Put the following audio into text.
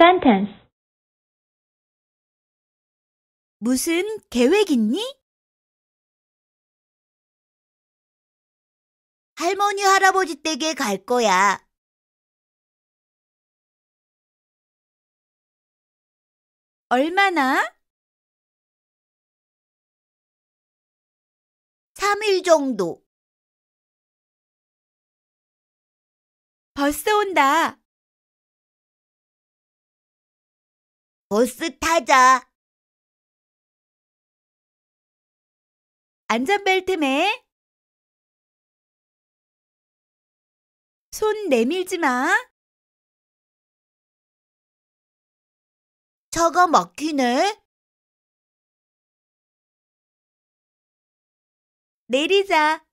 sentence. 무슨 계획 있니? 할머니, 할아버지 댁에 갈 거야. 얼마나? 3일 정도. 버스 온다. 버스 타자. 안전벨트 매. 손 내밀지 마. 차가 막히네. 내리자.